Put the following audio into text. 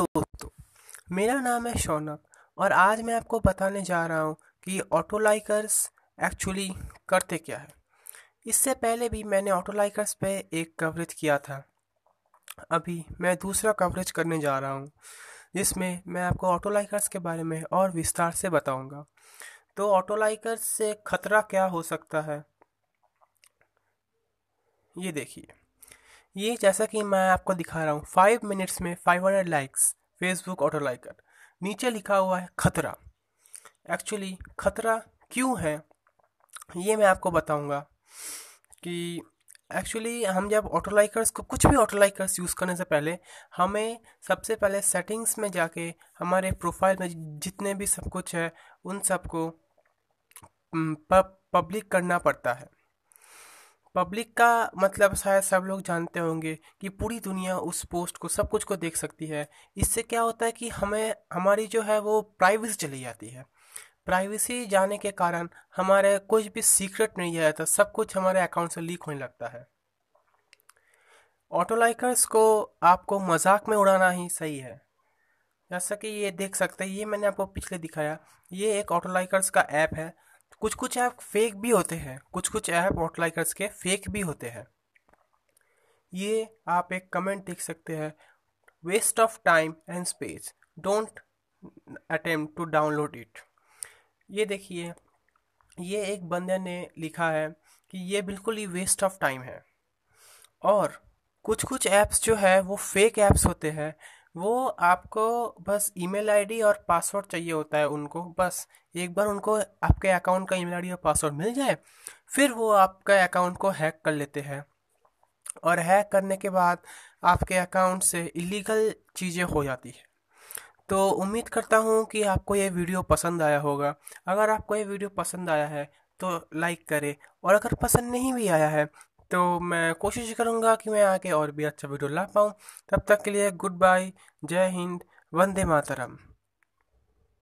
दोस्तों मेरा नाम है शौनक और आज मैं आपको बताने जा रहा हूँ कि ऑटो लाइकर्स एक्चुअली करते क्या है। इससे पहले भी मैंने ऑटो लाइकर्स पे एक कवरेज किया था। अभी मैं दूसरा कवरेज करने जा रहा हूँ, जिसमें मैं आपको ऑटो लाइकर्स के बारे में और विस्तार से बताऊँगा। तो ऑटो लाइकर्स से खतरा क्या हो सकता है? ये देखिए। ये जैसा कि मैं आपको दिखा रहा हूँ फाइव मिनट्स में five hundred likes Facebook auto liker नीचे लिखा हुआ है खतरा। एक्चुअली खतरा क्यों है? ये मैं आपको बताऊँगा कि एक्चुअली हम जब ऑटो लाइकर्स को, कुछ भी ऑटो लाइकर्स यूज़ करने से पहले, हमें सबसे पहले सेटिंग्स में जाके हमारे प्रोफ़ाइल में जितने भी सब कुछ है, उन सबको पब्लिक करना पड़ता है। पब्लिक का मतलब शायद सब लोग जानते होंगे कि पूरी दुनिया उस पोस्ट को, सब कुछ को देख सकती है। इससे क्या होता है कि हमें, हमारी जो है वो प्राइवेसी चली जाती है। प्राइवेसी जाने के कारण हमारे कुछ भी सीक्रेट नहीं जाता सब कुछ हमारे अकाउंट से लीक होने लगता है। ऑटो लाइकर्स को आपको मज़ाक में उड़ाना ही सही है। जैसा कि ये देख सकते हैं, ये मैंने आपको पिछले दिखाया। ये एक ऑटो लाइकर्स का ऐप है। कुछ कुछ ऐप फेक भी होते हैं कुछ कुछ ऐप आउटलाइकर्स के फेक भी होते हैं। ये आप एक कमेंट देख सकते हैं waste of time and space don't attempt to download it ये देखिए, ये एक बंदे ने लिखा है कि ये बिल्कुल ही वेस्ट ऑफ़ टाइम है। और कुछ कुछ ऐप्स जो है, वो फेक ऐप्स होते हैं वो आपको बस ईमेल आईडी और पासवर्ड चाहिए होता है उनको, बस। एक बार उनको आपके अकाउंट का ईमेल आईडी और पासवर्ड मिल जाए, फिर वो आपका अकाउंट को हैक कर लेते हैं। और हैक करने के बाद आपके अकाउंट से इलीगल चीज़ें हो जाती है। तो उम्मीद करता हूँ कि आपको ये वीडियो पसंद आया होगा। अगर आपको ये वीडियो पसंद आया है तो लाइक करें। और अगर पसंद नहीं भी आया है तो मैं कोशिश करूँगा कि मैं आगे और भी अच्छा वीडियो ला पाऊँ। तब तक के लिए गुड बाय जय हिंद, वंदे मातरम।